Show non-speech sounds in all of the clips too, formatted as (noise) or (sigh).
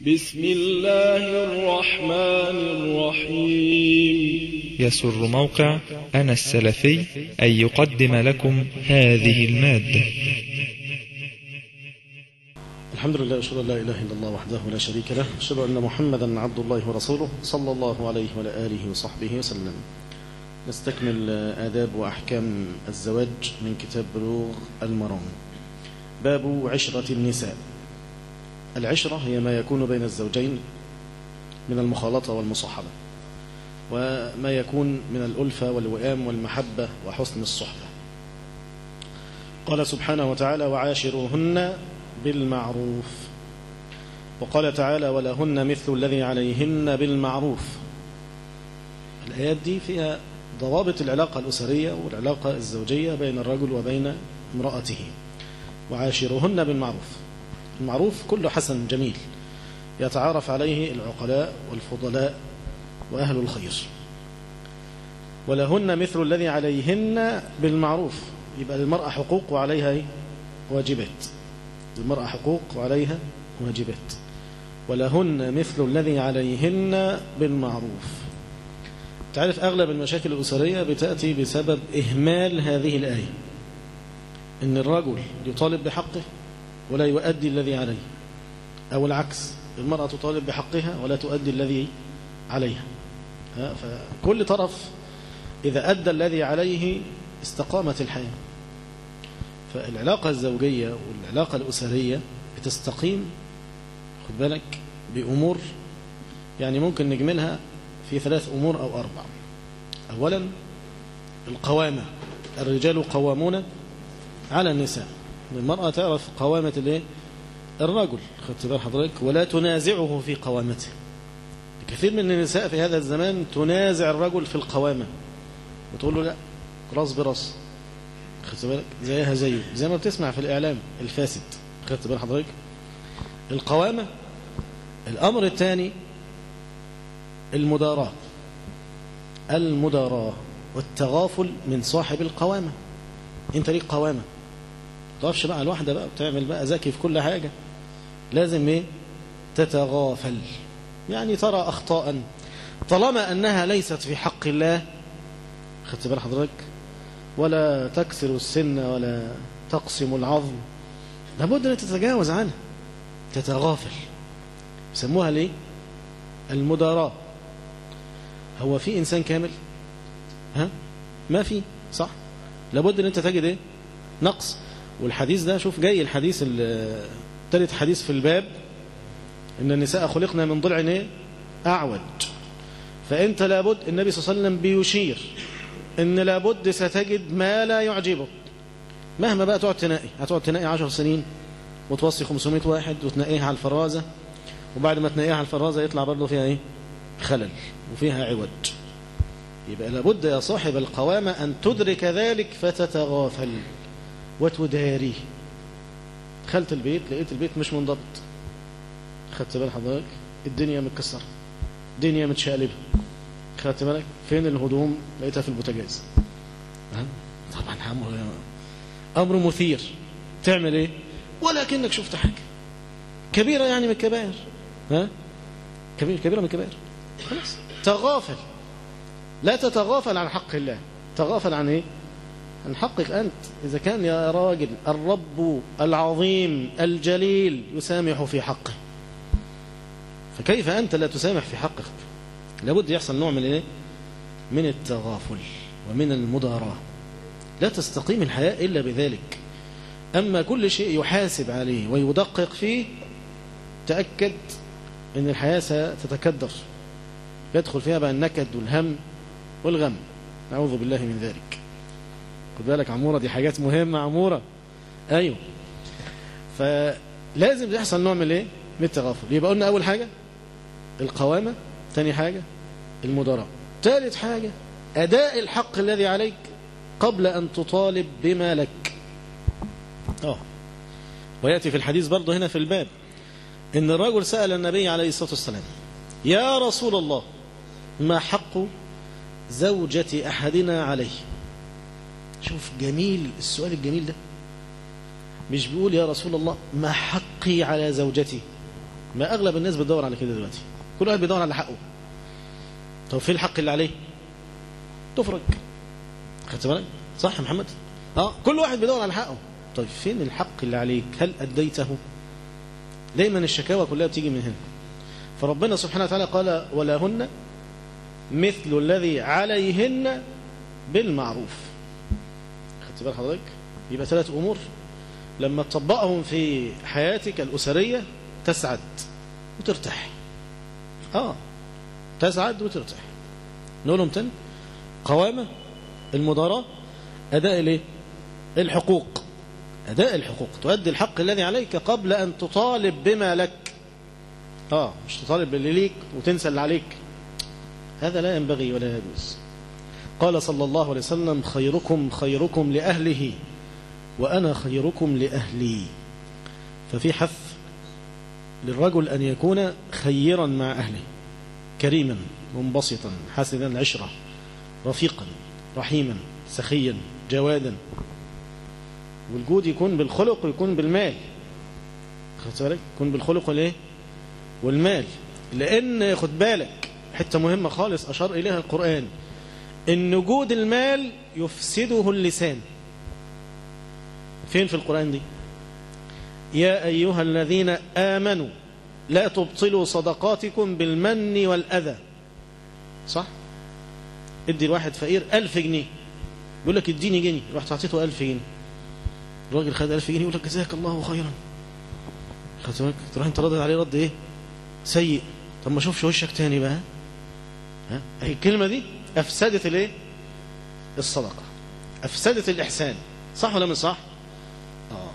بسم الله الرحمن الرحيم. يسر موقع أنا السلفي أن يقدم لكم هذه المادة. الحمد لله أشهد أن لا إله إلا الله وحده لا شريك له أشهد أن محمدا عبد الله ورسوله صلى الله عليه وعلى آله وصحبه وسلم. نستكمل آداب وأحكام الزواج من كتاب بلوغ المرام. باب عشرة النساء. العشرة هي ما يكون بين الزوجين من المخالطة والمصاحبة وما يكون من الألفة والوئام والمحبة وحسن الصحبة. قال سبحانه وتعالى وعاشروهن بالمعروف وقال تعالى ولهن مثل الذي عليهن بالمعروف الآيات دي فيها ضوابط العلاقة الأسرية والعلاقة الزوجية بين الرجل وبين امرأته. وعاشروهن بالمعروف المعروف كله حسن جميل يتعارف عليه العقلاء والفضلاء وأهل الخير. ولهن مثل الذي عليهن بالمعروف. يبقى للمرأة حقوق وعليها واجبات. للمرأة حقوق وعليها واجبات. ولهن مثل الذي عليهن بالمعروف. تعرف أغلب المشاكل الأسرية بتأتي بسبب إهمال هذه الآية. إن الرجل يطالب بحقه ولا يؤدي الذي عليه. أو العكس المرأة تطالب بحقها ولا تؤدي الذي عليها. فكل طرف إذا أدى الذي عليه استقامت الحياة. فالعلاقة الزوجية والعلاقة الأسرية بتستقيم خد بالك بأمور يعني ممكن نجملها في ثلاث أمور أو أربع. أولا القوامة. الرجال قوامون على النساء. المرأة تعرف قوامة الإيه؟ الرجل. خدت بال حضرتك. ولا تنازعه في قوامته. كثير من النساء في هذا الزمان تنازع الرجل في القوامة. وتقول له لا راس براس. خدت بالك؟ زيها زيه. زي ما بتسمع في الإعلام الفاسد. خدت بال حضرتك؟ القوامة. الأمر الثاني المداراة. المداراة والتغافل من صاحب القوامة. أنت ليك قوامة. تقفش بقى الواحدة بقى بتعمل بقى ذكي في كل حاجة. لازم إيه؟ تتغافل. يعني ترى أخطاء. طالما أنها ليست في حق الله خدت بال حضرتك ولا تكسر السن ولا تقسم العظم لابد أن تتجاوز عنها. تتغافل. يسموها ليه المداراة. هو في إنسان كامل؟ ها؟ ما في. صح. لابد أن أنت تجد إيه؟ نقص. والحديث ده شوف جاي الحديث الثالث حديث في الباب إن النساء خلقنا من ضلع إيه؟ أعوج. فأنت لابد النبي صلى الله عليه وسلم بيشير إن لابد ستجد ما لا يعجبك. مهما بقى تقعد تنقي هتقعد تنقي عشر سنين وتوصي 500 واحد وتنقيها على الفرازة وبعد ما تنقيها على الفرازة يطلع برضه فيها إيه؟ خلل وفيها عوج. يبقى لابد يا صاحب القوامة أن تدرك ذلك فتتغافل. وتداريه دخلت البيت لقيت البيت مش منضبط. خدت بال حضرتك؟ الدنيا متكسرة. الدنيا متشقلبة. خدت بالك؟ فين الهدوم؟ لقيتها في البوتاجاز. طبعا أمر أمر مثير. تعمل إيه؟ ولكنك شفت حاجة. كبيرة يعني من الكبائر. ها؟ كبير كبيرة من الكبائر. خلاص. تغافل. لا تتغافل عن حق الله. تغافل عن إيه؟ عن حقك أنت. إذا كان يا راجل الرب العظيم الجليل يسامح في حقه فكيف أنت لا تسامح في حقك؟ لابد يحصل نوع من إيه؟ من التغافل ومن المداراة. لا تستقيم الحياة إلا بذلك. أما كل شيء يحاسب عليه ويدقق فيه تأكد أن الحياة ستتكدر. يدخل فيها بقى النكد والهم والغم. نعوذ بالله من ذلك. خد بالك عمورة دي حاجات مهمة عمورة. أيوه. فلازم يحصل نوع من إيه من التغافل. يبقى قلنا أول حاجة القوامة ثاني حاجة المدراء. ثالث حاجة أداء الحق الذي عليك قبل أن تطالب بما لك. آه. ويأتي في الحديث برضه هنا في الباب إن الرجل سأل النبي عليه الصلاة والسلام يا رسول الله ما حق زوجة أحدنا عليه؟ شوف جميل السؤال الجميل ده. مش بيقول يا رسول الله ما حقي على زوجتي. ما أغلب الناس بتدور على كده دلوقتي. كل واحد بيدور على حقه. طب فين الحق اللي عليه؟ تفرج. خدت بالك؟ صح يا محمد؟ آه كل واحد بيدور على حقه. طيب فين الحق اللي عليك؟ هل أديته؟ دايما الشكاوى كلها بتيجي من هنا. فربنا سبحانه وتعالى قال ولهن مثل الذي عليهن بالمعروف. خدت بال حضرتك؟ يبقى ثلاث أمور. لما تطبقهم في حياتك الأسرية تسعد وترتاح. آه تسعد وترتاح. نقولهم تاني. قوامة المداراة أداء الإيه؟ الحقوق. أداء الحقوق. تؤدي الحق الذي عليك قبل أن تطالب بما لك. آه مش تطالب باللي ليك وتنسى اللي عليك. هذا لا ينبغي ولا يجوز. قال صلى الله عليه وسلم خيركم خيركم لأهله وأنا خيركم لأهلي. ففي حث للرجل أن يكون خيرا مع أهله كريما منبسطا حسنا العشرة رفيقا رحيما سخيا جوادا. والجود يكون بالخلق ويكون بالمال. بالك؟ يكون بالخلق والايه والمال. لأن خد بالك حتة مهمة خالص أشار إليها القرآن. إن وجود المال يفسده اللسان. فين في القرآن دي؟ يا أيها الذين آمنوا لا تبطلوا صدقاتكم بالمن والأذى. صح؟ ادي الواحد فقير ألف جنيه. يقول لك اديني جنيه. رحت اعطيته ألف جنيه. الراجل خد ألف جنيه يقول لك جزاك الله خيرا. خدت بالك؟ تروح انت ردد عليه رد إيه؟ سيء. طب ما أشوفش وشك تاني بقى. ها؟ الكلمة دي؟ أفسدت الايه الصدقه أفسدت الإحسان. صح ولا مش صح؟ آه.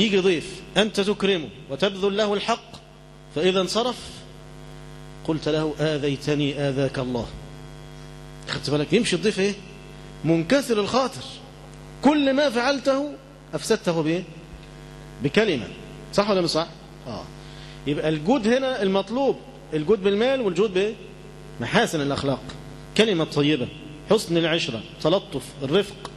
يجي ضيف أنت تكرمه وتبذل له الحق فإذا انصرف قلت له آذيتني آذاك الله. خدت بالك؟ يمشي الضيف إيه؟ منكسر الخاطر. كل ما فعلته أفسدته بايه بكلمة. صح ولا مش صح؟ آه. يبقى الجود هنا المطلوب الجود بالمال والجود بايه محاسن كلمة طيبة حسن العشرة تلطف الرفق.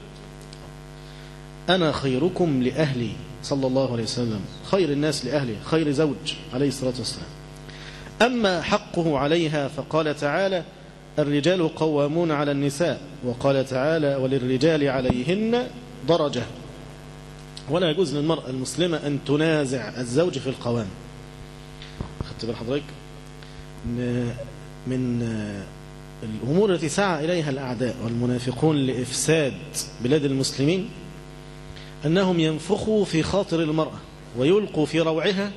أنا خيركم لأهلي صلى الله عليه وسلم. خير الناس لاهله خير زوج عليه الصلاة والسلام. أما حقه عليها فقال تعالى الرجال قوامون على النساء. وقال تعالى وللرجال عليهن درجة. ولا يجوز للمرأة المسلمة أن تنازع الزوج في القوام. خدت بال حضرتك من الأمور التي سعى إليها الأعداء والمنافقون لإفساد بلاد المسلمين أنهم ينفخوا في خاطر المرأة ويلقوا في روعها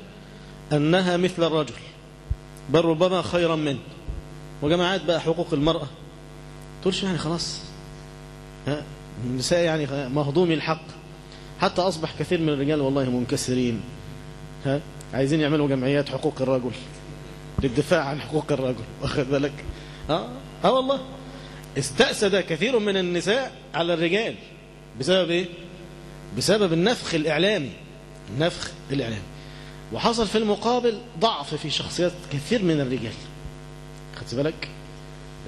أنها مثل الرجل بل ربما خيرا منه. وجماعات بقى حقوق المرأة. تقولش يعني؟ خلاص. ها؟ النساء يعني مهضوم الحق. حتى أصبح كثير من الرجال والله منكسرين. ها؟ عايزين يعملوا جمعيات حقوق الرجل. للدفاع عن حقوق الرجل. واخد بالك؟ آه آه والله. استأسد كثير من النساء على الرجال. بسبب إيه؟ بسبب النفخ الإعلامي. النفخ الإعلامي. وحصل في المقابل ضعف في شخصيات كثير من الرجال. خدت بالك؟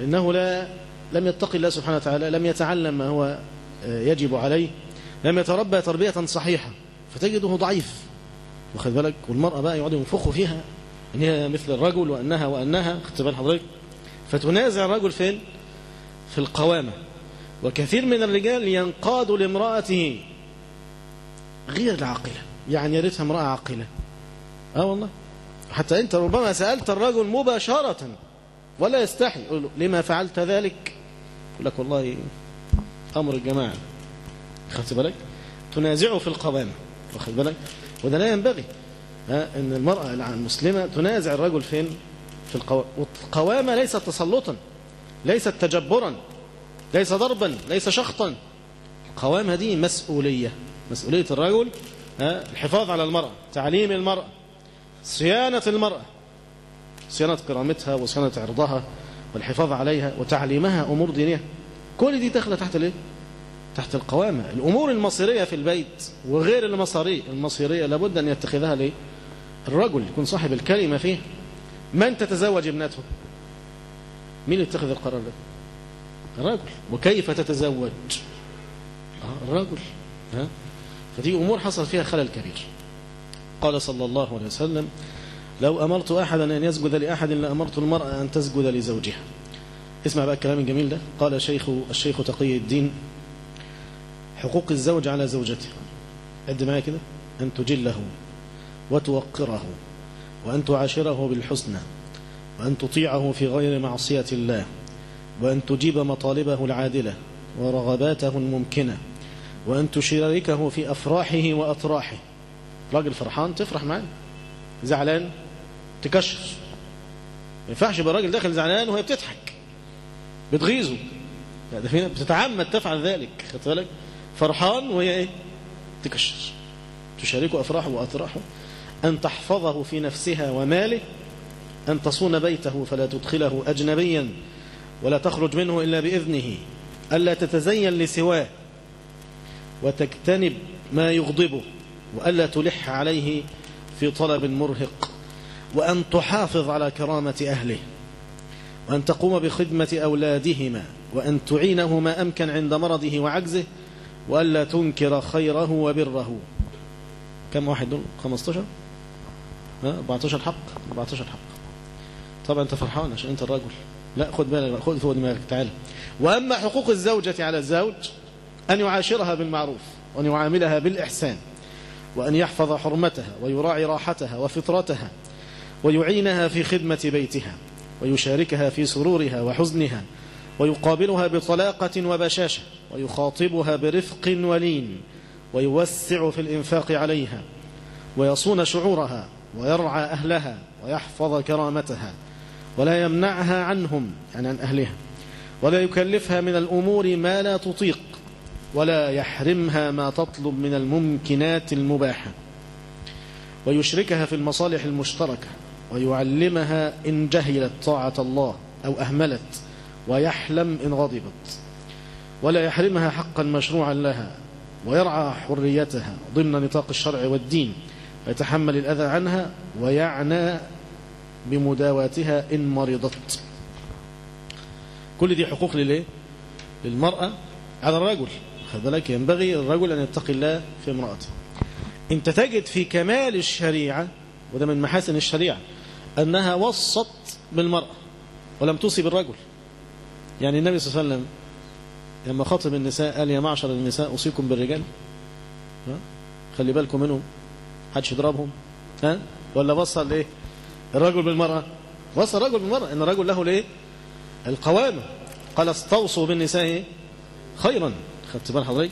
إنه لا لم يتقي الله سبحانه وتعالى لم يتعلم ما هو يجب عليه لم يتربى تربية صحيحة فتجده ضعيف. واخد بالك؟ والمرأة بقى يقعدوا ينفخوا فيها إن هي مثل الرجل وأنها وأنها. خدت بال حضرتك؟ فتنازع الرجل فين؟ في القوامة. وكثير من الرجال ينقاد لامرأته غير العاقلة. يعني يا ريتها امرأة عاقلة. آه والله. حتى أنت ربما سألت الرجل مباشرة ولا يستحي. يقول له لما فعلت ذلك؟ يقول لك والله أمر الجماعة خدت بالك؟ تنازعه في القوامة. واخد بالك؟ وده لا ينبغي. ها إن المرأة المسلمة تنازع الرجل فين؟ في القوامة والقوامة ليست تسلطا ليست تجبرا ليس ضربا ليس شخطا. القوامة دي مسؤولية مسؤولية الرجل الحفاظ على المرأة تعليم المرأة صيانة المرأة صيانة كرامتها وصيانة عرضها والحفاظ عليها وتعليمها أمور دينية. كل دي داخلة تحت الإيه؟ تحت القوامة الأمور المصيرية في البيت وغير المصاري المصيرية لابد أن يتخذها ليه الرجل يكون صاحب الكلمة فيه. من تتزوج ابنته؟ مين اللي اتخذ القرار ده؟ الرجل. وكيف تتزوج؟ آه الرجل. ها؟ فدي أمور حصل فيها خلل كبير. قال صلى الله عليه وسلم لو أمرت أحدا أن يسجد لأحد لأمرت المرأة أن تسجد لزوجها. اسمع بقى الكلام الجميل ده. قال شيخ الشيخ تقي الدين حقوق الزوج على زوجته. عد معايا كده؟ أن تجله وتوقره. وأن تعاشره بالحسنى وأن تطيعه في غير معصية الله وأن تجيب مطالبه العادلة ورغباته الممكنة وأن تشاركه في أفراحه وأطراحه. راجل فرحان تفرح معاه. زعلان تكشر ما ينفعش يبقى الراجل داخل زعلان وهي بتضحك بتغيظه. لا ده فينا بتتعمد تفعل ذلك خدت بالك. فرحان وهي إيه؟ تكشر تشاركه أفراحه وأطراحه. أن تحفظه في نفسها وماله أن تصون بيته فلا تدخله اجنبيا ولا تخرج منه إلا بإذنه. ألا تتزين لسواه وتجتنب ما يغضبه وألا تلح عليه في طلب مرهق. وأن تحافظ على كرامة أهله وأن تقوم بخدمة أولادهما وأن تعينه ما أمكن عند مرضه وعجزه وألا تنكر خيره وبره. كم واحد دول؟ 15 ها 14 حق 14 حق طبعا أنت فرحان عشان أنت الرجل. لا خد بالك خد فوق دماغك تعالى وأما حقوق الزوجة على الزوج أن يعاشرها بالمعروف وأن يعاملها بالإحسان وأن يحفظ حرمتها ويراعي راحتها وفطرتها ويعينها في خدمة بيتها ويشاركها في سرورها وحزنها ويقابلها بطلاقة وبشاشة ويخاطبها برفق ولين ويوسع في الإنفاق عليها ويصون شعورها ويرعى أهلها ويحفظ كرامتها ولا يمنعها عنهم يعني عن أهلها ولا يكلفها من الأمور ما لا تطيق ولا يحرمها ما تطلب من الممكنات المباحة ويشركها في المصالح المشتركة ويعلمها إن جهلت طاعة الله أو أهملت ويحلم إن غضبت ولا يحرمها حقا مشروعا لها ويرعى حريتها ضمن نطاق الشرع والدين. ويتحمل الأذى عنها ويعنى بمداواتها إن مرضت. كل دي حقوق لليه؟ للمرأة. على الرجل خذ بالك ينبغي الرجل أن يتقي الله في امرأته. أنت تجد في كمال الشريعة وده من محاسن الشريعة أنها وصت بالمرأة ولم توصي بالرجل. يعني النبي صلى الله عليه وسلم لما خاطب النساء قال يا معشر النساء أوصيكم بالرجال؟ خلي بالكم منهم. حدش يضربهم؟ ها؟ ولا وصل ليه الرجل بالمرأة. وصل الرجل بالمرأة. إن الرجل له ليه؟ القوامة قال استوصوا بالنساء خيرا. خدت بال حضرتك؟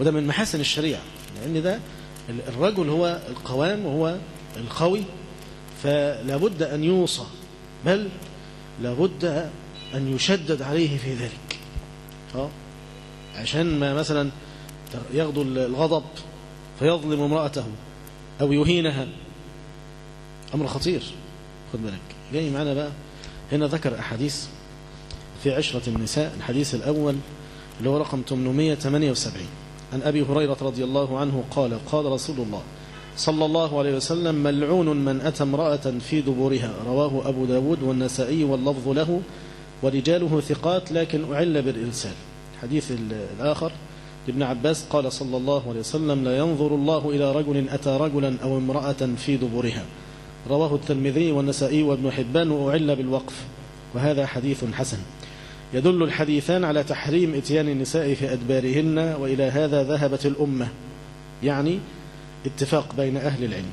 وده من محاسن الشريعة. لأن ده الرجل هو القوام وهو القوي. فلا بد أن يوصى. بل لابد أن يشدد عليه في ذلك. أه؟ عشان ما مثلا ياخدوا الغضب فيظلم امرأته. أو يهينها. أمر خطير خد بالك. جاي معنا بقى. هنا ذكر أحاديث في عشرة النساء الحديث الأول اللي هو رقم 878 عن أبي هريرة رضي الله عنه قال قال رسول الله صلى الله عليه وسلم ملعون من أتى امرأة في دبورها. رواه أبو داود والنسائي واللفظ له ورجاله ثقات لكن أعل بالإرسال. حديث الآخر لابن عباس قال صلى الله عليه وسلم لا ينظر الله إلى رجل أتى رجلا أو امرأة في دبرها. رواه الترمذي والنسائي وابن حبان وأعل بالوقف. وهذا حديث حسن. يدل الحديثان على تحريم إتيان النساء في أدبارهن وإلى هذا ذهبت الأمة. يعني اتفاق بين أهل العلم.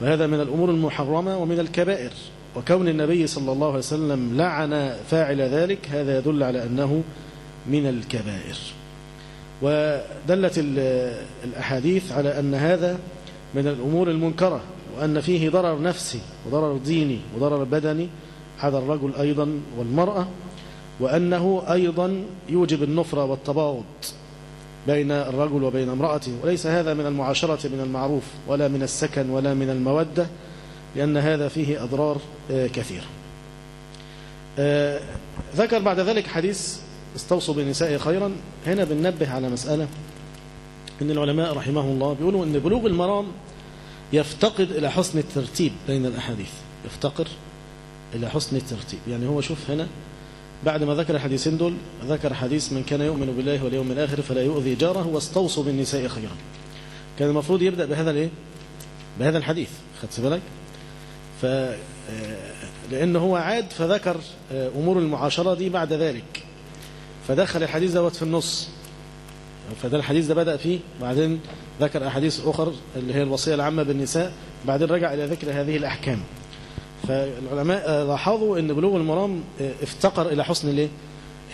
وهذا من الأمور المحرمة ومن الكبائر. وكون النبي صلى الله عليه وسلم لعن فاعل ذلك هذا يدل على أنه من الكبائر. ودلت الأحاديث على أن هذا من الأمور المنكرة وأن فيه ضرر نفسي وضرر ديني وضرر بدني على الرجل أيضا والمرأة وأنه أيضا يوجب النفرة والتباغض بين الرجل وبين امرأته. وليس هذا من المعاشرة من المعروف ولا من السكن ولا من المودة لأن هذا فيه أضرار كثيرة. ذكر بعد ذلك حديث استوصوا بالنساء خيرا. هنا بننبه على مسألة إن العلماء رحمه الله بيقولوا إن بلوغ المرام يفتقد إلى حسن الترتيب بين الأحاديث. يفتقر إلى حسن الترتيب. يعني هو شوف هنا بعد ما ذكر الحديثين دول ذكر حديث من كان يؤمن بالله واليوم الآخر فلا يؤذي جاره واستوصوا بالنساء خيرا. كان المفروض يبدأ بهذا الايه بهذا الحديث. خدت بالك؟ ف لأنه هو عاد فذكر أمور المعاشرة دي بعد ذلك. فدخل الحديث دوت في النص. فده الحديث ده بدأ فيه بعدين ذكر أحاديث أخر اللي هي الوصية العامة بالنساء بعدين رجع إلى ذكر هذه الأحكام. فالعلماء لاحظوا أن بلوغ المرام افتقر إلى حسن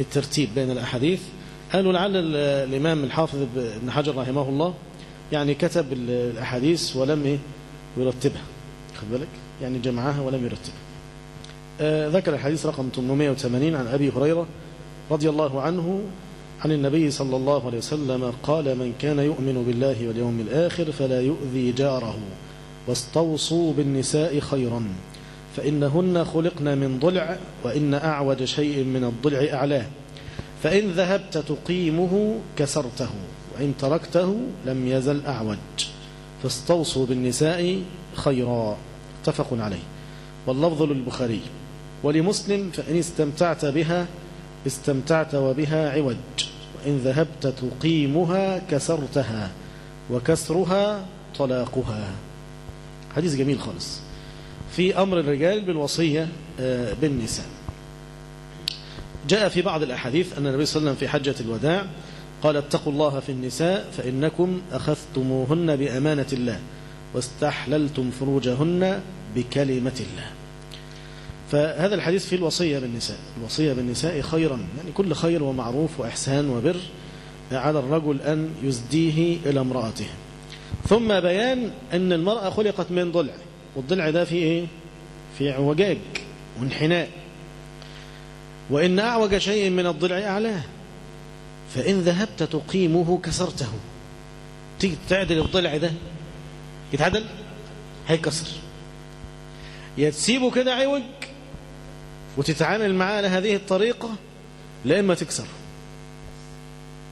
الترتيب بين الأحاديث. قالوا لعل الإمام الحافظ ابن حجر رحمه الله يعني كتب الأحاديث ولم إيه؟ يرتبها. خد بالك؟ يعني جمعها ولم يرتبها. آه ذكر الحديث رقم 880 عن أبي هريرة رضي الله عنه عن النبي صلى الله عليه وسلم قال من كان يؤمن بالله واليوم الآخر فلا يؤذي جاره واستوصوا بالنساء خيرا فإنهن خلقن من ضلع وإن أعوج شيء من الضلع أعلاه فإن ذهبت تقيمه كسرته وإن تركته لم يزل أعوج فاستوصوا بالنساء خيرا. اتفق عليه. واللفظ للبخاري. ولمسلم فإن استمتعت بها استمتعت وبها عوج وإن ذهبت تقيمها كسرتها وكسرها طلاقها. حديث جميل خالص. في أمر الرجال بالوصية بالنساء. جاء في بعض الأحاديث أن النبي صلى الله عليه وسلم في حجة الوداع قال اتقوا الله في النساء فإنكم أخذتموهن بأمانة الله واستحللتم فروجهن بكلمة الله. فهذا الحديث فيه الوصية بالنساء الوصية بالنساء خيرا يعني كل خير ومعروف وإحسان وبر على الرجل أن يزديه إلى امرأته. ثم بيان أن المرأة خلقت من ضلع والضلع ده فيه إيه؟ في اعوجاج وانحناء. وإن أعوج شيء من الضلع أعلاه. فإن ذهبت تقيمه كسرته. تيجي تعدل الضلع ده يتعدل؟ هيكسر. يا تسيبه كده عوج وتتعامل معاه على هذه الطريقة لا إما تكسر.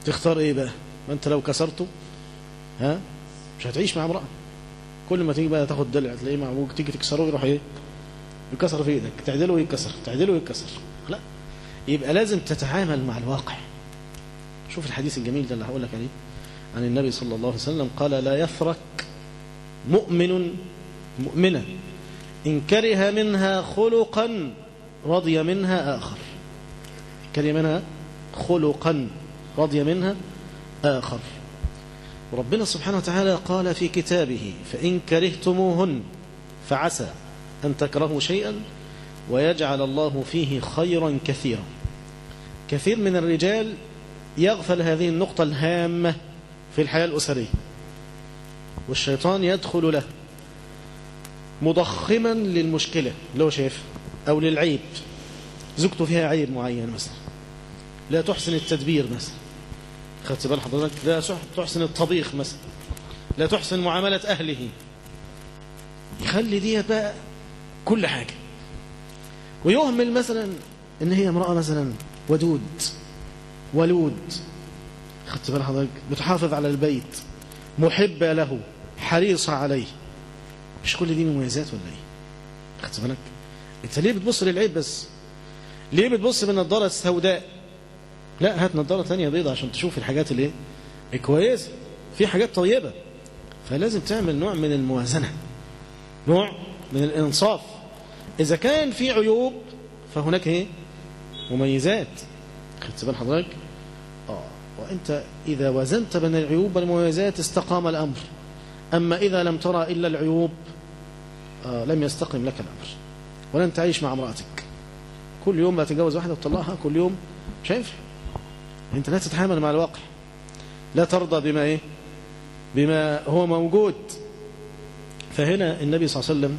تختار إيه بقى؟ ما أنت لو كسرته ها؟ مش هتعيش مع امرأة. كل ما تيجي بقى تاخد دلع تلاقيه معوج تيجي تكسره يروح إيه؟ يكسر في إيدك. تعدله ويكسر تعدله ويكسر لا. يبقى لازم تتعامل مع الواقع. شوف الحديث الجميل ده اللي هقول لك عليه عن النبي صلى الله عليه وسلم قال لا يفرك مؤمن مؤمنة إن كره منها خلقا رضي منها آخر. كره منها خلقا رضي منها آخر. وربنا سبحانه وتعالى قال في كتابه فإن كرهتموهن فعسى أن تكرهوا شيئا ويجعل الله فيه خيرا كثيرا. كثير من الرجال يغفل هذه النقطة الهامة في الحياة الأسرية والشيطان يدخل له مضخما للمشكلة. اللي هو شايفها أو للعيب. زوجته فيها عيب معين مثلا. لا تحسن التدبير مثلا. خدت بال حضرتك لا تحسن الطبيخ مثلا. لا تحسن معاملة أهله. يخلي دي بقى كل حاجة. ويهمل مثلا إن هي امرأة مثلا ودود ولود. خدت بال حضرتك بتحافظ على البيت محبة له حريصة عليه. مش كل دي مميزات ولا إيه؟ خدت بالك انت ليه بتبص للعيب بس؟ ليه بتبص بالنضارة السوداء لا هات نضارة تانية بيضة عشان تشوف الحاجات اللي كويسة. في حاجات طيبة. فلازم تعمل نوع من الموازنة. نوع من الإنصاف. إذا كان في عيوب فهناك إيه؟ مميزات. خدت بال حضرتك؟ آه. وأنت إذا وزنت بين العيوب والمميزات استقام الأمر. أما إذا لم ترى إلا العيوب آه لم يستقم لك الأمر. ولن تعيش مع امرأتك. كل يوم بتتجوز واحدة وتطلقها كل يوم. مش هينفع أنت لا تتعامل مع الواقع. لا ترضى بما إيه؟ بما هو موجود. فهنا النبي صلى الله عليه وسلم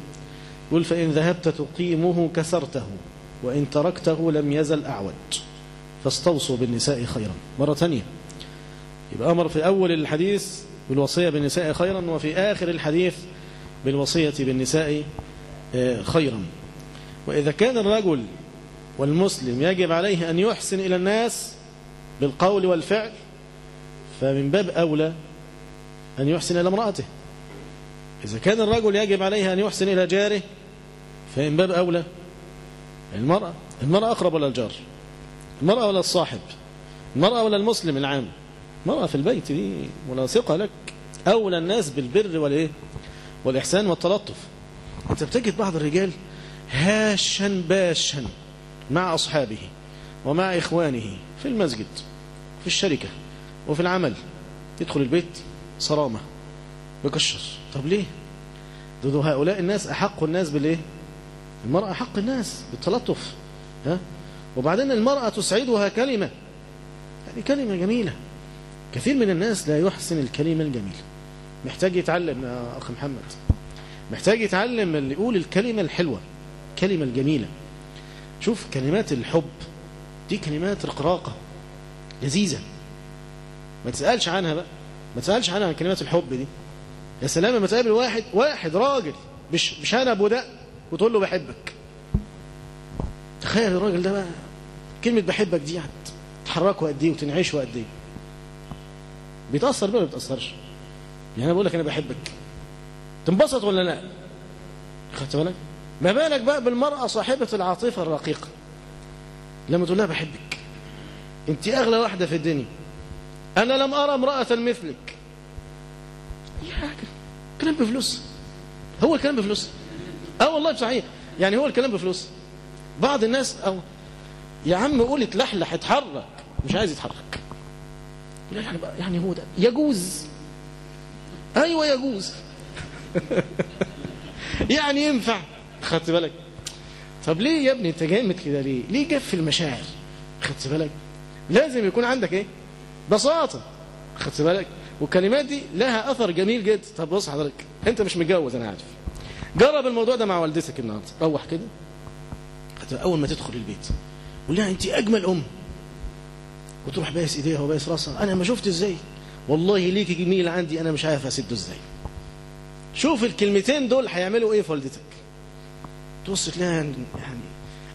يقول فإن ذهبت تقيمه كسرته وإن تركته لم يزل أعوج. فاستوصوا بالنساء خيرا. مرة ثانية. يبقى أمر في أول الحديث بالوصية بالنساء خيرا وفي آخر الحديث بالوصية بالنساء خيرا. وإذا كان الرجل والمسلم يجب عليه أن يحسن إلى الناس بالقول والفعل فمن باب أولى أن يحسن إلى امرأته. إذا كان الرجل يجب عليه أن يحسن إلى جاره فإن باب أولى المرأة المرأة أقرب ولا الجار المرأة ولا الصاحب المرأة ولا المسلم العام. المرأة في البيت دي ملاصقة لك. أولى الناس بالبر والإيه؟ والإحسان والتلطف. أنت بتجد بعض الرجال هاشا باشا مع أصحابه ومع إخوانه في المسجد في الشركة وفي العمل يدخل البيت صرامة بكشر. طب ليه؟ دول هؤلاء الناس أحق الناس بالإيه؟ المرأة أحق الناس بالتلطف ها؟ وبعدين المرأة تسعدها كلمة. يعني كلمة جميلة. كثير من الناس لا يحسن الكلمة الجميلة. محتاج يتعلم يا أخ محمد. محتاج يتعلم اللي يقول الكلمة الحلوة. الكلمة الجميلة. شوف كلمات الحب دي كلمات رقراقة لذيذة. ما تسألش عنها بقى ما تسألش عنها عن كلمات الحب دي. يا سلام لما تقابل واحد واحد راجل مش مش أنا أبو دق وتقول له بحبك. تخيل الراجل ده بقى كلمة بحبك دي هتحركه قد إيه وتنعشه قد إيه. بيتأثر بقى ولا بيتأثرش؟ يعني أنا بقول لك أنا بحبك. تنبسط ولا لا؟ خدت بالك؟ ما بالك بقى بالمرأة صاحبة العاطفة الرقيقة؟ لما تقول لها بحبك. انت أغلى واحدة في الدنيا. أنا لم أرى امرأة مثلك. يا حاجة كلام بفلوس. هو الكلام بفلوس. آه والله صحيح. يعني هو الكلام بفلوس. بعض الناس أو يا عم قول اتلحلح اتحرك. مش عايز يتحرك. يعني بقى يعني هو ده. يجوز. أيوه يجوز. (laughs) يعني ينفع. خدت بالك؟ طب ليه يا ابني انت جامد كده ليه؟ ليه جف المشاعر؟ خدت بالك؟ لازم يكون عندك إيه؟ بساطة. خدت بالك؟ والكلمات دي لها أثر جميل جدا. طب بص حضرتك انت مش متجوز أنا عارف. جرب الموضوع ده مع والدتك النهارده. روح كده. أول ما تدخل البيت. قول لها انت أجمل أم. وتروح بايس إيديها وبايس راسها. أنا ما شفت إزاي. والله ليكي جميل عندي أنا مش عارف أسده إزاي. شوف الكلمتين دول هيعملوا إيه في والدتك. تبص تلاقيها يعني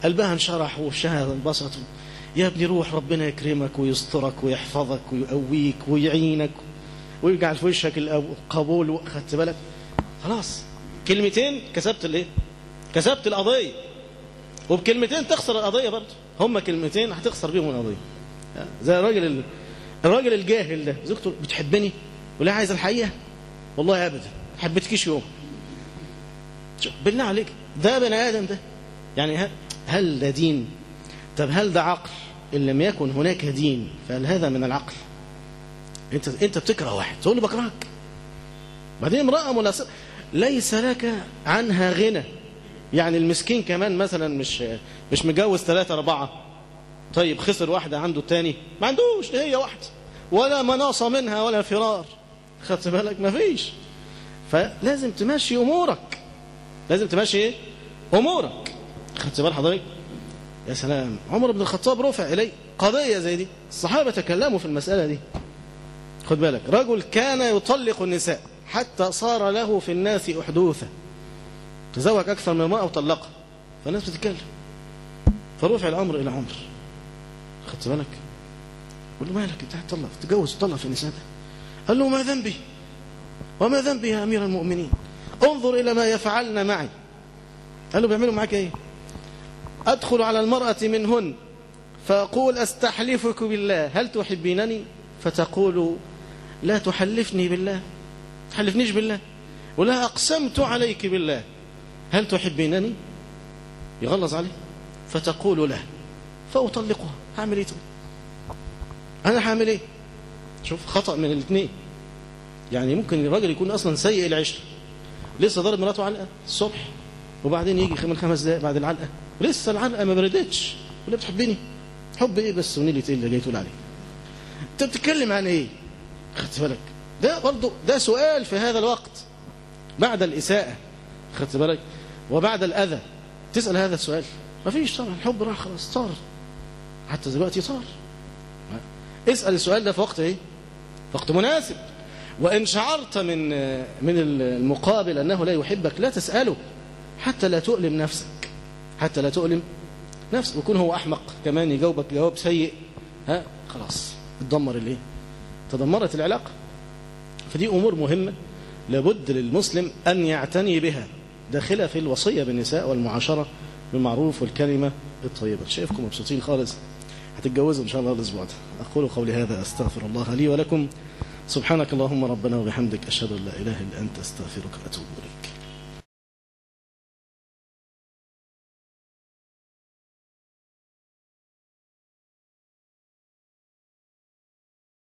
قلبها انشرح ووشها انبسط. يا ابني روح ربنا يكرمك ويسترك ويحفظك ويقويك ويعينك ويجعل في وشك القبول خدت بالك. خلاص. كلمتين كسبت الإيه؟ كسبت القضية. وبكلمتين تخسر القضية برضه. هم كلمتين هتخسر بيهم القضية. زي الراجل ال... الراجل الجاهل ده. زوجته بتحبني؟ ولا عايز الحقيقة؟ والله ابدا. ما حبيتكيش يوم بالله عليك. ده بني آدم ده. يعني هل ده دين؟ طب هل ده عقل؟ إن لم يكن هناك دين فهل هذا من العقل؟ أنت أنت بتكره واحد تقول له بكرهك. بعدين امرأة مناسبه ليس لك عنها غنى. يعني المسكين كمان مثلا مش مش متجوز ثلاثة أربعة. طيب خسر واحدة عنده التاني. ما عندوش هي واحدة. ولا مناصة منها ولا فرار. خدت بالك؟ ما فيش. فلازم تمشي أمورك. لازم تمشي إيه أمورك خدت بال حضرتك يا سلام عمر بن الخطاب رفع إليه قضية زي دي الصحابة تكلموا في المسألة دي. خد بالك رجل كان يطلق النساء حتى صار له في الناس أحدوثة. تزوج أكثر من امرأة وطلقها. فالناس بتتكلم. فرفع الأمر إلى عمر. خدت بالك قول له مالك انت هتطلق تتجوز تطلق في النساء ده. قال له ما ذنبي وما ذنبي يا أمير المؤمنين. انظر إلى ما يفعلن معي. قال له بيعملوا معاك إيه؟ أدخل على المرأة منهن فأقول أستحلفك بالله. هل تحبينني؟ فتقول لا تحلفني بالله. تحلفنيش بالله. ولا أقسمت عليك بالله. هل تحبينني؟ يغلظ عليه. فتقول له فأطلقها. هعمل إيه أنا هعمل إيه؟ شوف خطأ من الاثنين. يعني ممكن الراجل يكون أصلا سيء العشر. لسه ضرب مراته علقة الصبح وبعدين يجي من خمس دقائق بعد العلقة. لسه العلقة ما بردتش. ولا بتحبني؟ حب إيه بس؟ ونيلة إيه اللي جاي تقول عليه أنت بتتكلم عن إيه؟ خدت بالك؟ ده برضه ده سؤال في هذا الوقت. بعد الإساءة خدت بالك؟ وبعد الأذى. تسأل هذا السؤال. ما فيش طبعا الحب راح خلاص صار. حتى دلوقتي صار. اسأل السؤال ده في وقت إيه؟ في وقت مناسب. وإن شعرت من من المقابل أنه لا يحبك لا تسأله حتى لا تؤلم نفسك حتى لا تؤلم نفسك ويكون هو أحمق كمان يجاوبك جواب سيء ها خلاص تدمر الإيه؟ تدمرت العلاقة. فدي أمور مهمة لابد للمسلم أن يعتني بها داخلة في الوصية بالنساء والمعاشرة بالمعروف والكلمة الطيبة. شايفكم مبسوطين خالص؟ هتتجوزوا إن شاء الله الأسبوع ده. أقول قولي هذا أستغفر الله لي ولكم. سبحانك اللهم ربنا وبحمدك أشهد أن لا إله إلا أنت أستغفرك وأتوب إليك.